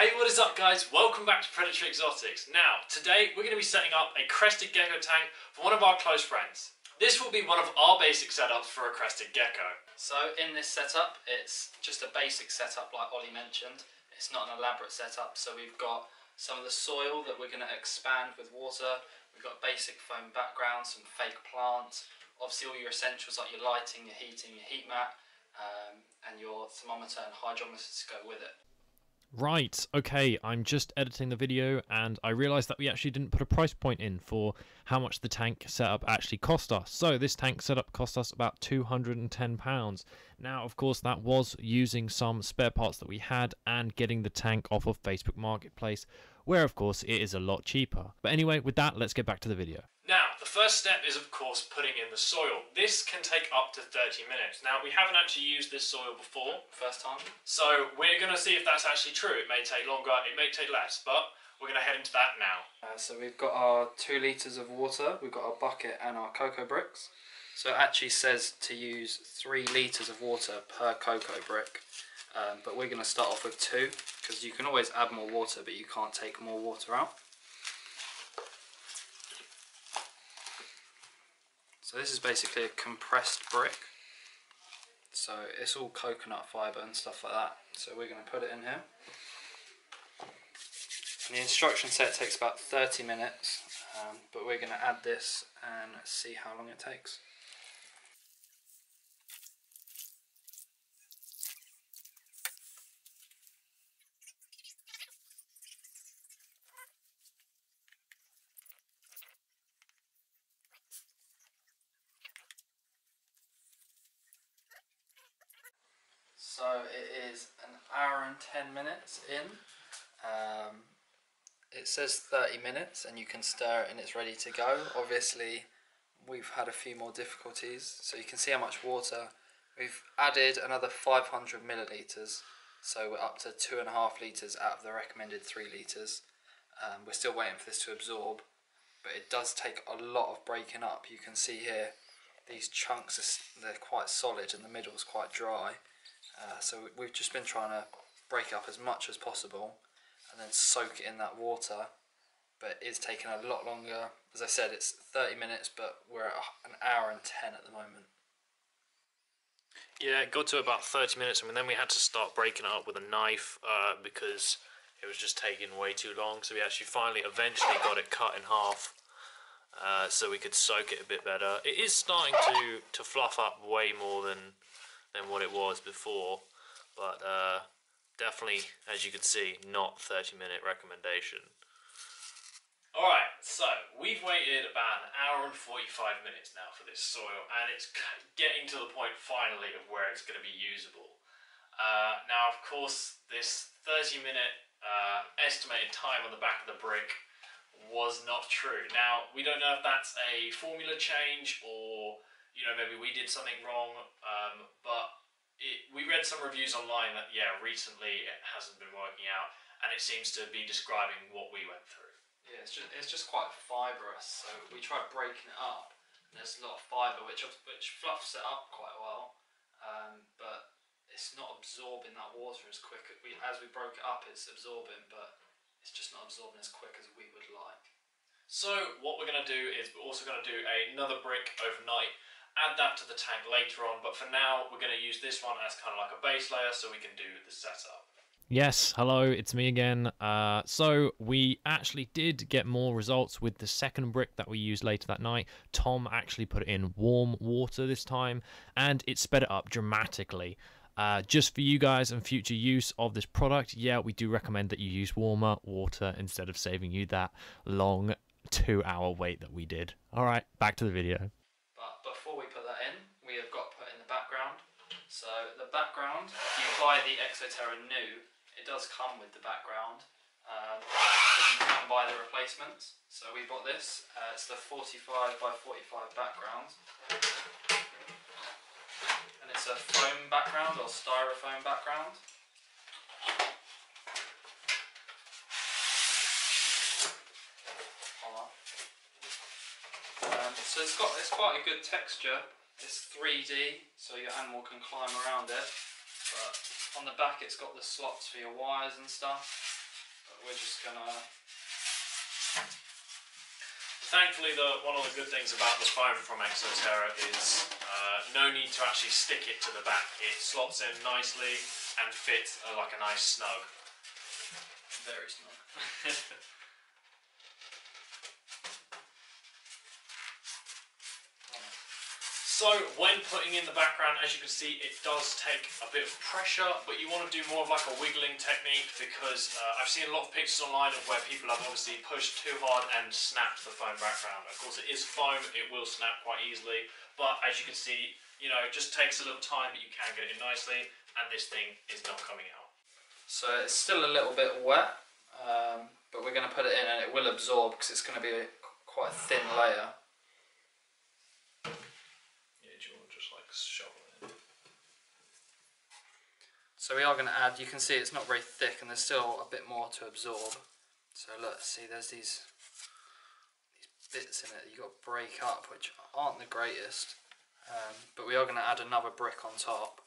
Hey, what is up, guys? Welcome back to Predatory Exotics. Now, today we're going to be setting up a crested gecko tank for one of our close friends. This will be one of our basic setups for a crested gecko. So in this setup, it's just a basic setup like Ollie mentioned. It's not an elaborate setup. So we've got some of the soil that we're going to expand with water. We've got basic foam background, some fake plants. Obviously all your essentials like your lighting, your heating, your heat mat, um, and your thermometer and hydrometer to go with it. Right, okay, I'm just editing the video and I realised that we actually didn't put a price point in for how much the tank setup actually cost us. So this tank setup cost us about £210. Now, of course, that was using some spare parts that we had and getting the tank off of Facebook Marketplace, where of course it is a lot cheaper. But anyway, with that, let's get back to the video. Now, the first step is, of course, putting in the soil. This can take up to 30 minutes. Now, we haven't actually used this soil before, First time. so we're going to see if that's actually true. It may take longer, it may take less, but we're going to head into that now. Uh, so we've got our two litres of water, we've got our bucket and our coco bricks. So it actually says to use three litres of water per coco brick. Um, but we're going to start off with two because you can always add more water but you can't take more water out. So this is basically a compressed brick. So it's all coconut fibre and stuff like that. So we're going to put it in here. And the instruction set takes about 30 minutes, um, but we're going to add this and see how long it takes. So it is an hour and 10 minutes in. Um, it says 30 minutes and you can stir it and it's ready to go. Obviously, we've had a few more difficulties, so you can see how much water. We've added another 500 millilitres, so we're up to two and a half litres out of the recommended three litres. Um, we're still waiting for this to absorb, but it does take a lot of breaking up. You can see here these chunks are, they're quite solid and the middle is quite dry. Uh, so we- we've just been trying to break up as much as possible and then soak it in that water. But it's taking a lot longer. As I said, it's 30 minutes, but we're at an hour and 10 at the moment. Yeah, it got to about 30 minutes, and then we had to start breaking it up with a knife uh, because it was just taking way too long. So we actually finally, eventually, got it cut in half uh, so we could soak it a bit better. It is starting to, to fluff up way more than than what it was before, but uh, definitely, as you can see, not 30 minute recommendation. Alright, so we've waited about an hour and 45 minutes now for this soil, and it's getting to the point finally of where it's going to be usable. Uh, now, of course, this 30 minute uh, estimated time on the back of the brick was not true. Now, we don't know if that's a formula change or, you know, maybe we did something wrong, um, but it, we read some reviews online that, yeah, recently it hasn't been working out, and it seems to be describing what we went through. Yeah, it's just, it's just quite fibrous. So we tried breaking it up, and there's a lot of fibre which which fluffs it up quite well, um, but it's not absorbing that water as quick. We as we broke it up, it's absorbing, but it's just not absorbing as quick as we would like. So what we're going to do is we're also going to do another brick overnight, add that to the tank later on, but for now we're going to use this one as kind of like a base layer so we can do the setup. Yes, hello, it's me again. Uh, so we actually did get more results with the second brick that we used later that night. Tom actually put in warm water this time, and it sped it up dramatically. Uh, just for you guys and future use of this product, yeah, we do recommend that you use warmer water instead of saving you that long two-hour wait that we did. All right, back to the video. But before we put that in, we have got to put in the background. So the background, if you buy the Exoterra new, it does come with the background. Um, you can buy the replacements. So we bought this. Uh, it's the 45 by 45 background. And it's a foam background or styrofoam background. Um, so it's got it's quite a good texture. It's 3D, so your animal can climb around it. But on the back, it's got the slots for your wires and stuff. But we're just gonna. Thankfully, the one of the good things about the foam from Exoterra is uh, no need to actually stick it to the back. It slots in nicely and fits uh, like a nice snug. Very small. So when putting in the background, as you can see, it does take a bit of pressure, but you want to do more of like a wiggling technique because uh, I've seen a lot of pictures online of where people have obviously pushed too hard and snapped the foam background. Of course, it is foam; it will snap quite easily. But as you can see, you know, it just takes a little time, but you can get it in nicely, and this thing is not coming out. So it's still a little bit wet, um, but we're going to put it in and it will absorb because it's going to be quite a thin layer. Yeah, do you want to just like shovel it? in? So we are going to add, you can see it's not very thick and there's still a bit more to absorb. So look, see there's these, these bits in it you've got to break up which aren't the greatest. Um, but we are going to add another brick on top.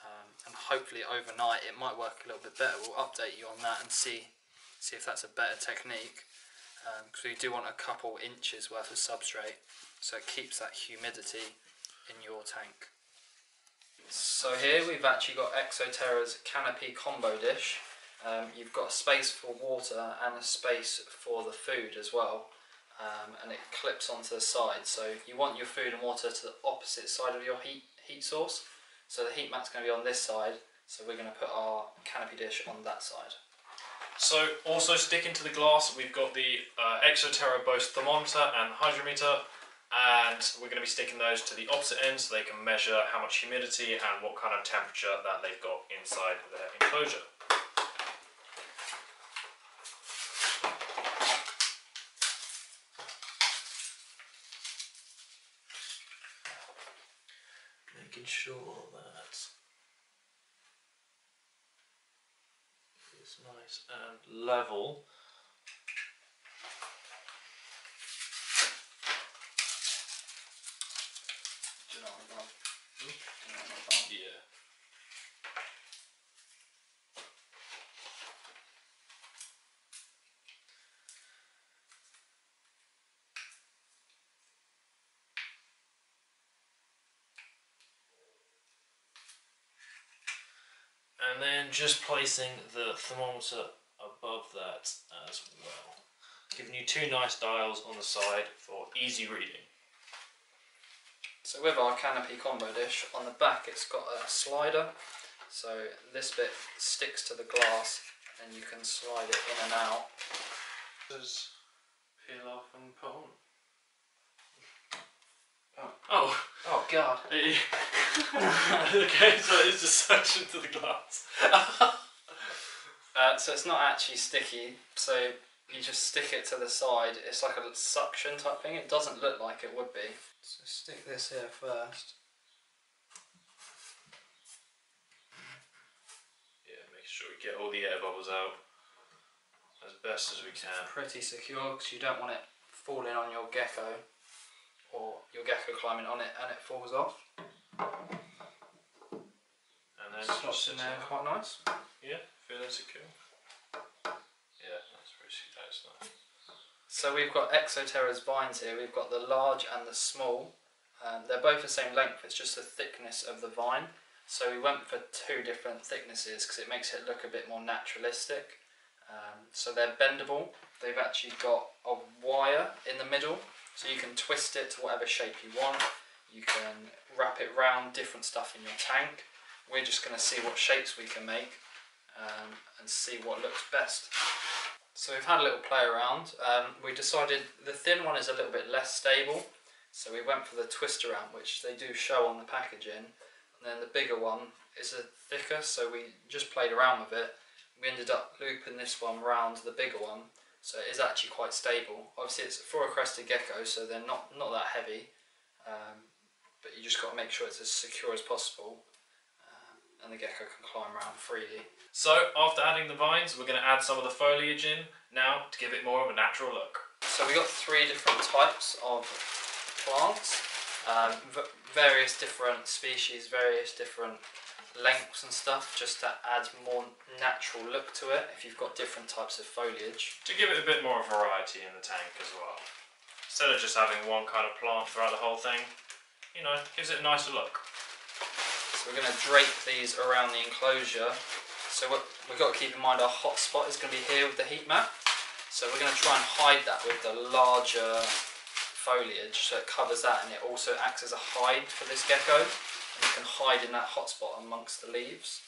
Um, and hopefully overnight it might work a little bit better. We'll update you on that and see see if that's a better technique. Because we do want a couple inches worth of substrate so it keeps that humidity in your tank. So here we've actually got Exoterra's canopy combo dish. Um, you've got a space for water and a space for the food as well. Um, and it clips onto the side. So you want your food and water to the opposite side of your heat heat source. So the heat mat's going to be on this side. So we're going to put our canopy dish on that side. So also sticking to the glass, we've got the uh, Exoterra both thermometer and hydrometer, and we're going to be sticking those to the opposite end so they can measure how much humidity and what kind of temperature that they've got inside their enclosure. Making sure that it's nice and level. Do you know what I'm about? Do you know what I'm about? Yeah. And then just placing the thermometer above that as well. Giving you two nice dials on the side for easy reading. So with our canopy combo dish, on the back it's got a slider. So this bit sticks to the glass and you can slide it in and out. Just peel off and put on. Oh. Oh. Oh god. okay, so it's just suction to the glass. Uh, so it's not actually sticky, so you just stick it to the side. It's like a suction type thing. It doesn't look like it would be. So stick this here first. Yeah, make sure we get all the air bubbles out as best as we can. It's Pretty secure because you don't want it falling on your gecko or your gecko climbing on it and it falls off. And then Slots in there quite nice. Yeah, feeling secure. Yeah, that's pretty that's nice. So we've got Exoterra's vines here. We've got the large and the small. Um, they're both the same length. It's just the thickness of the vine. So we went for two different thicknesses because it makes it look a bit more naturalistic. Um, so they're bendable. They've actually got a wire in the middle, so you can twist it to whatever shape you want. You can wrap it round different stuff in your tank. We're just going to see what shapes we can make um, and see what looks best. So we've had a little play around. Um, we decided the thin one is a little bit less stable, so we went for the twist around, which they do show on the packaging. And then the bigger one is a thicker, so we just played around with it. We ended up looping this one round the bigger one, so it is actually quite stable. Obviously, it's for a crested gecko, so they're not not that heavy, um, but you just got to make sure it's as secure as possible, um, and the gecko can climb around freely. So after adding the vines, we're going to add some of the foliage in now to give it more of a natural look. So we got three different types of plants, um, various different species, various different lengths and stuff just to add more natural look to it if you've got different types of foliage. To give it a bit more variety in the tank as well. Instead of just having one kind of plant throughout the whole thing, you know, gives it a nicer look. So we're going to drape these around the enclosure. So what we've got to keep in mind our hot spot is going to be here with the heat mat. So we're going to try and hide that with the larger foliage so it covers that and it also acts as a hide for this gecko. You can hide in that hot spot amongst the leaves.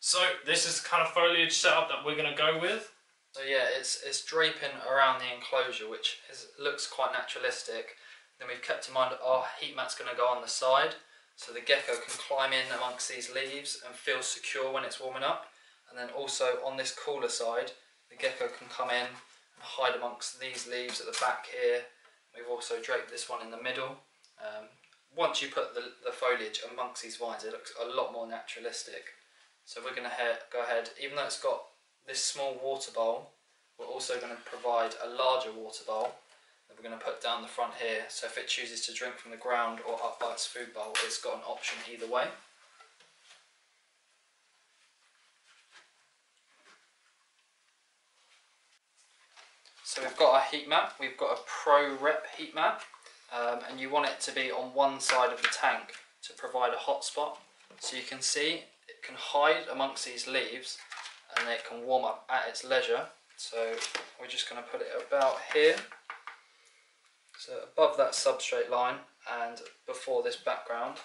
So this is the kind of foliage setup that we're going to go with. So yeah, it's it's draping around the enclosure, which is, looks quite naturalistic. Then we've kept in mind our heat mat's going to go on the side, so the gecko can climb in amongst these leaves and feel secure when it's warming up. And then also on this cooler side, the gecko can come in and hide amongst these leaves at the back here. We've also draped this one in the middle. Um, once you put the, the foliage amongst these vines, it looks a lot more naturalistic. So we're going to go ahead, even though it's got this small water bowl, we're also going to provide a larger water bowl that we're going to put down the front here. So if it chooses to drink from the ground or up by its food bowl, it's got an option either way. So we've got our heat mat, we've got a Pro Rep heat mat, um, and you want it to be on one side of the tank to provide a hot spot. So you can see can hide amongst these leaves and it can warm up at its leisure. So we're just going to put it about here. So above that substrate line and before this background.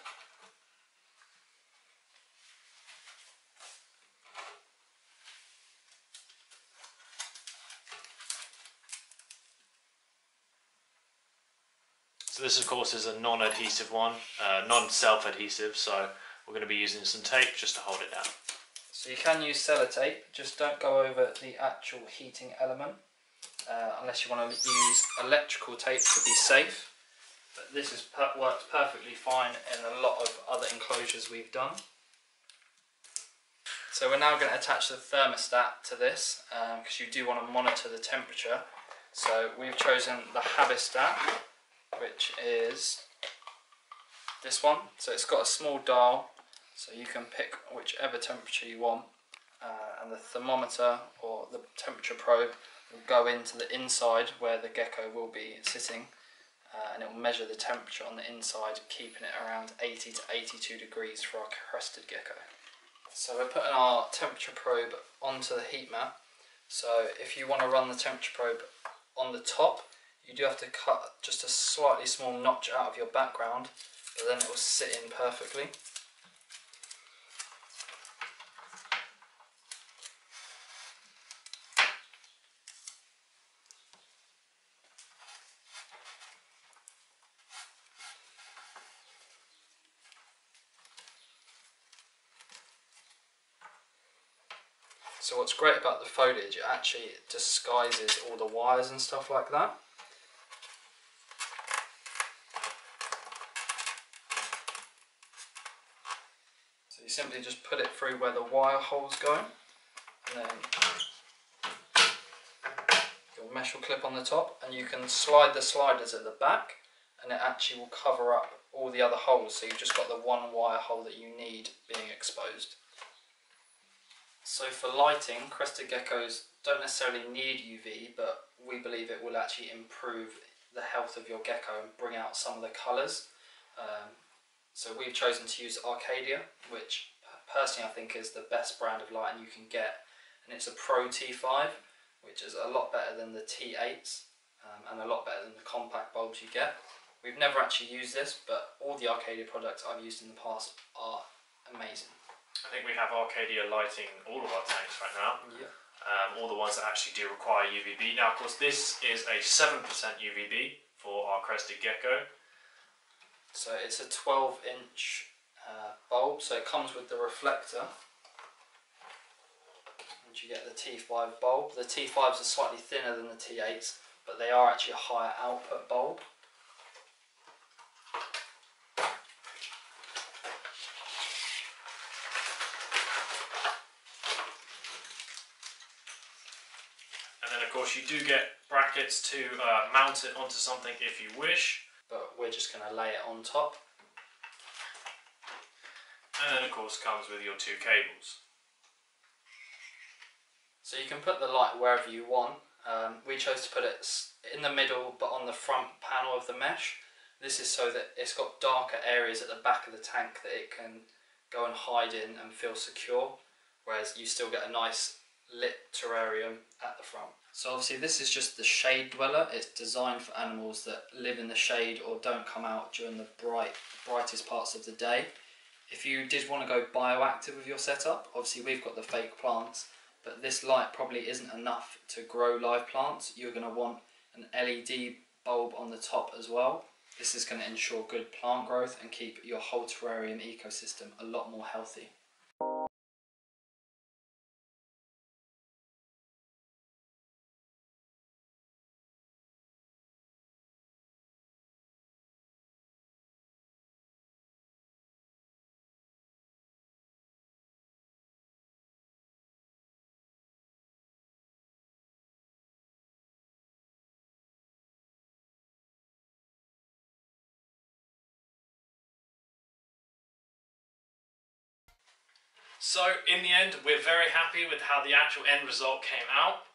So this of course is a non-adhesive one, uh, non-self-adhesive, so we're going to be using some tape just to hold it down. So you can use sellotape, just don't go over the actual heating element uh, unless you want to use electrical tape to be safe. But this has per perfectly fine in a lot of other enclosures we've done. So we're now going to attach the thermostat to this because um, you do want to monitor the temperature. So we've chosen the Habistat, which is this one. So it's got a small dial so you can pick whichever temperature you want uh, and the thermometer or the temperature probe will go into the inside where the gecko will be sitting uh, and it will measure the temperature on the inside keeping it around 80 to 82 degrees for our crested gecko. So we're putting our temperature probe onto the heat mat so if you want to run the temperature probe on the top you do have to cut just a slightly small notch out of your background but then it will sit in perfectly. So what's great about the foliage, it actually disguises all the wires and stuff like that. So you simply just put it through where the wire holes go, and then your mesh will clip on the top, and you can slide the sliders at the back, and it actually will cover up all the other holes, so you've just got the one wire hole that you need being exposed. So for lighting, crested geckos don't necessarily need UV, but we believe it will actually improve the health of your gecko and bring out some of the colours. Um, so we've chosen to use Arcadia, which personally I think is the best brand of lighting you can get. And it's a Pro T5, which is a lot better than the T8s um, and a lot better than the compact bulbs you get. We've never actually used this, but all the Arcadia products I've used in the past are amazing. I think we have Arcadia lighting all of our tanks right now. Yeah. Um, all the ones that actually do require UVB. Now, of course, this is a 7% UVB for our crested gecko. So it's a 12 inch uh, bulb, so it comes with the reflector. and you get the T5 bulb. The T5s are slightly thinner than the T8s, but they are actually a higher output bulb. And then of course you do get brackets to uh, mount it onto something if you wish. But we're just going to lay it on top. And then of course comes with your two cables. So you can put the light wherever you want. Um, we chose to put it in the middle but on the front panel of the mesh. This is so that it's got darker areas at the back of the tank that it can go and hide in and feel secure, whereas you still get a nice lit terrarium at the front. So obviously this is just the shade dweller. It's designed for animals that live in the shade or don't come out during the bright brightest parts of the day. If you did want to go bioactive with your setup, obviously we've got the fake plants, but this light probably isn't enough to grow live plants. You're going to want an LED bulb on the top as well. This is going to ensure good plant growth and keep your whole terrarium ecosystem a lot more healthy. So in the end, we're very happy with how the actual end result came out.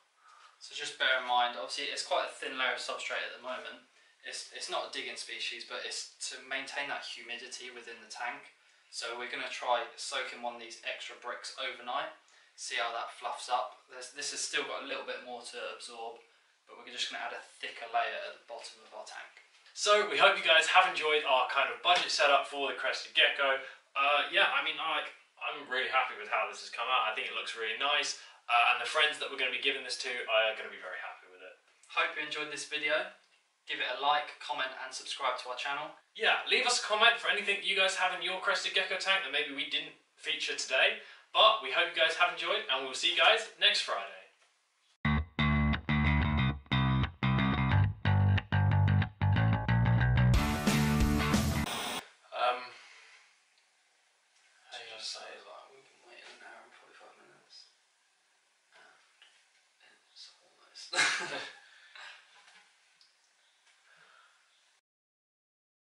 So just bear in mind, obviously it's quite a thin layer of substrate at the moment. It's, it's not a digging species, but it's to maintain that humidity within the tank. So we're going to try soaking one of these extra bricks overnight, see how that fluffs up. There's, this has still got a little bit more to absorb, but we're just going to add a thicker layer at the bottom of our tank. So we hope you guys have enjoyed our kind of budget setup for the crested gecko. Uh, yeah, I mean, I, I'm really happy with how this has come out. I think it looks really nice, uh, and the friends that we're going to be giving this to are going to be very happy with it. Hope you enjoyed this video. Give it a like, comment and subscribe to our channel. Yeah, leave us a comment for anything you guys have in your crested gecko tank that maybe we didn't feature today. But we hope you guys have enjoyed, and we'll see you guys next Friday.